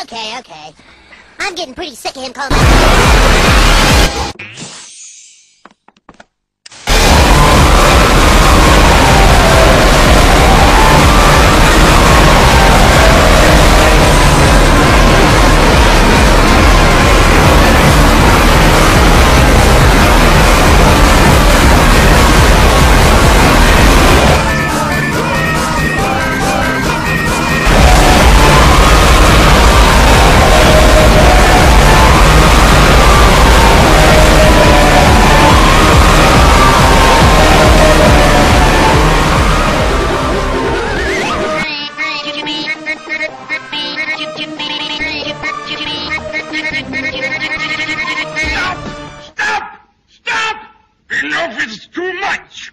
Okay, okay. I'm getting pretty sick of him calling. Stop! Stop! Stop! Enough is too much!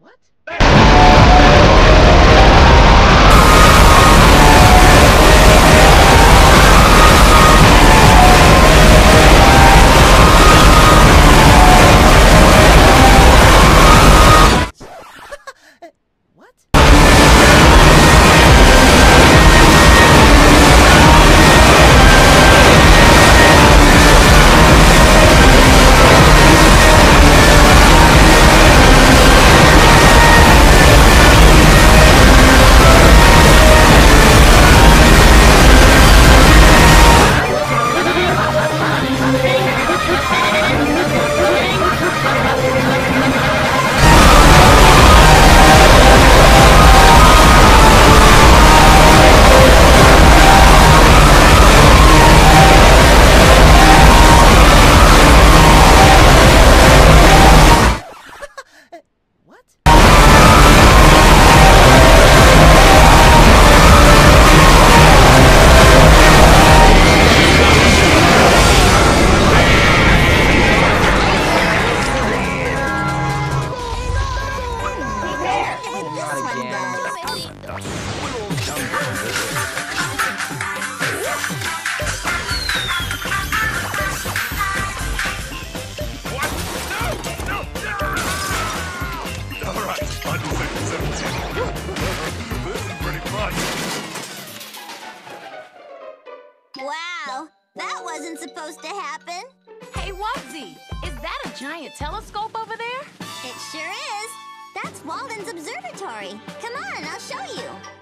What? Wow, that wasn't supposed to happen. Hey, Wubbzy, is that a giant telescope over there? It sure is. That's Walden's observatory. Come on, I'll show you.